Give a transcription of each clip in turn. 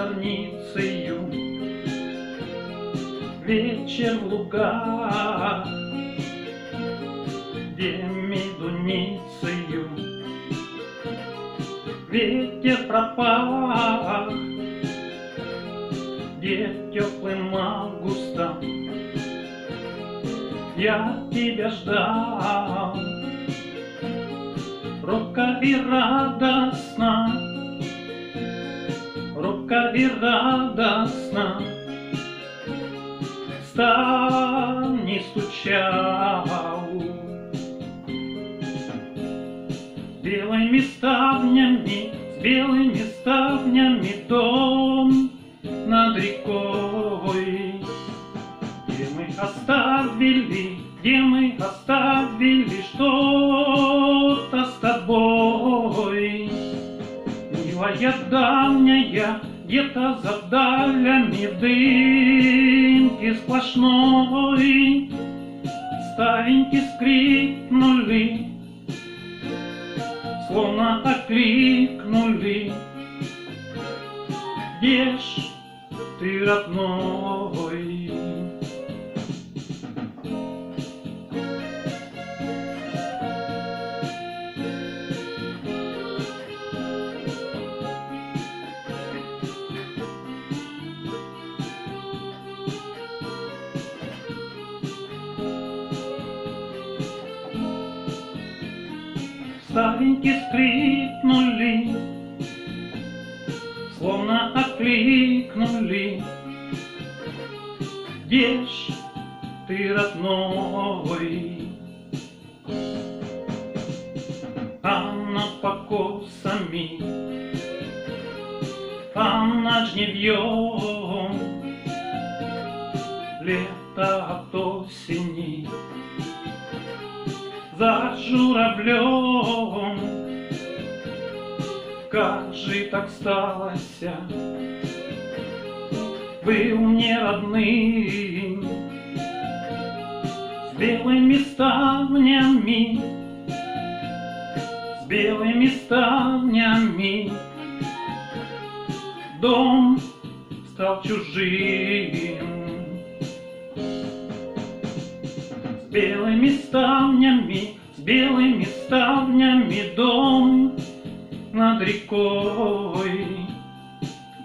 зорницею, вечер в лугах, где медуницею. Ветер пропах, где теплым августом я тебя ждал. Робко и радостно, и радостно, стань не стучал. Белыми ставнями, с белыми ставнями дом над рекой, где мы оставили, где мы оставили что-то с тобой. Милая давняя, где-то за далями дымки сплошной, Ставеньки скрипнули, словно окликнули. Где ж ты, родной? Ставеньки скрипнули, словно окликнули. Где ж ты, родной? А над покосами, а над жневьем Лето от осени за журавлем. Как же так сталося, был мне родным, С белыми ставнями, с белыми ставнями, Дом стал чужим. С белыми ставнями, белыми ставнями дом над рекой,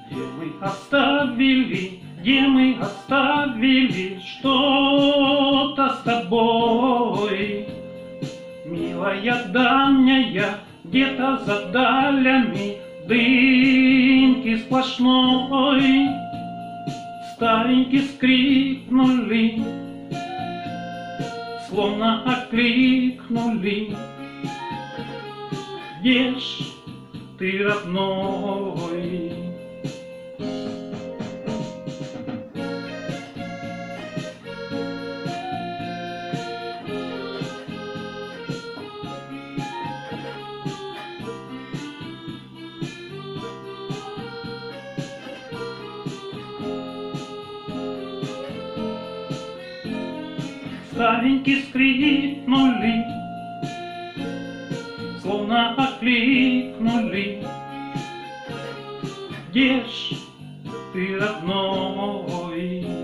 где мы оставили, где мы оставили что-то с тобой. Милая давняя, где-то за далями дымки сплошной, старенькие скрипнули, словно окликнули. Где ж ты, родной? Ставеньки скрипнули, словно окликнули. Где ж ты, родной?